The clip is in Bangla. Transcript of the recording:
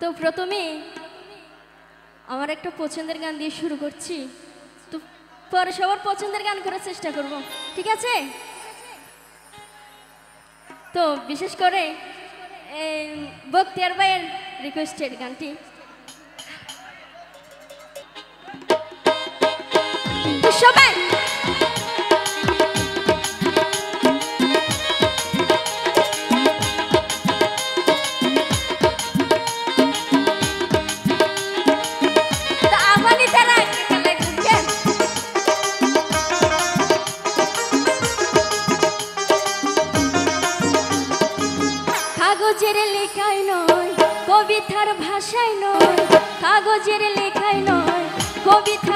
তো প্রথমে আমার একটা পছন্দের গান দিয়ে শুরু করছি। তো পরে সবার পছন্দের গান করার চেষ্টা করব, ঠিক আছে? তো বিশেষ করে বক্তিয়ার ভাইয়ের রিকোয়েস্টেড গানটি। সবাই কাগজের লেখায় নয় কবিতার ভাষায় নয় কাগজের লেখায় নয় কবিতা